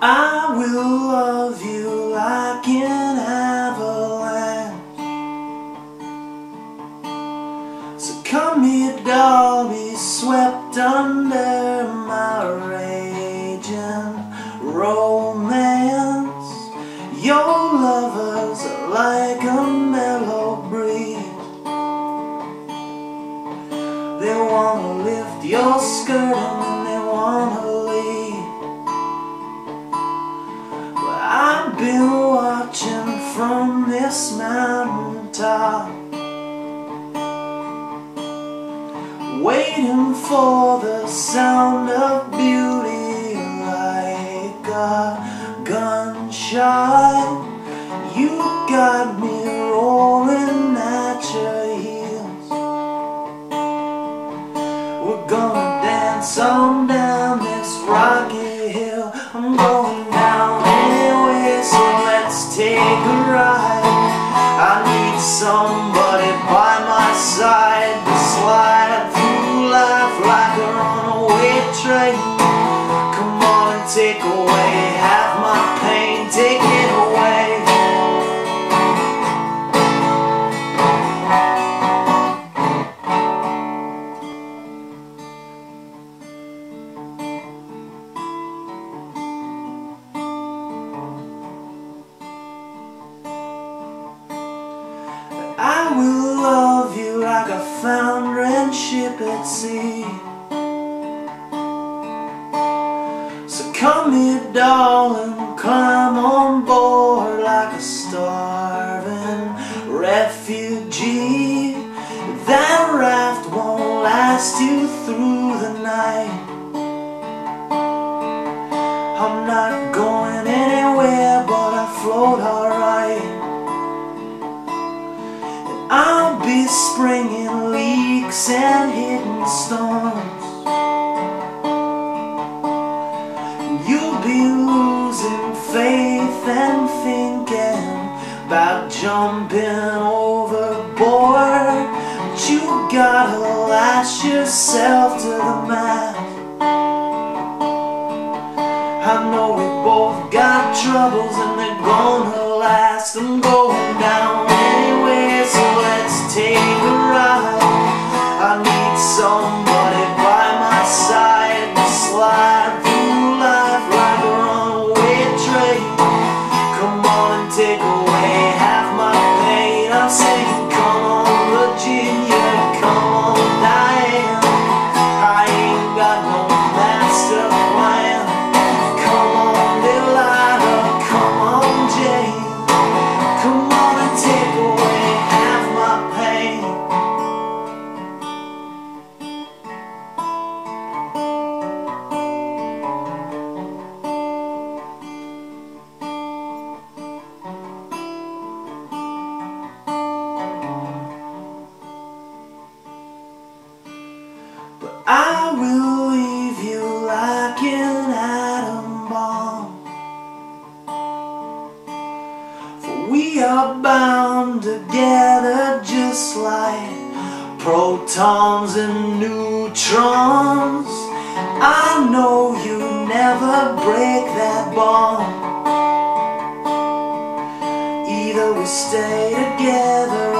I will love you like an avalanche So come here, doll, be swept under my raging romance. Your lovers are like a mellow breeze. They wanna lift your skirt and they wanna been watching from this mountain top Waiting for the sound of beauty like a gunshot. You got me rolling at your heels. We're gonna dance on down this rocky hill take a ride. I need somebody by my side. To slide through life like a runaway train. Come on and take away I will love you like a foundering ship at sea. So come here darling, climb on board like a starving refugee. That raft won't last you through the night. I'm not going anywhere but I float alright be springing leaks and hidden storms. You'll be losing faith and thinking about jumping overboard But you gotta lash yourself to the mast I know we both got troubles and they're gonna last I'm going down let's take I will leave you like an atom bomb. For we are bound together just like protons and neutrons. I know you never break that bond. Either we stay together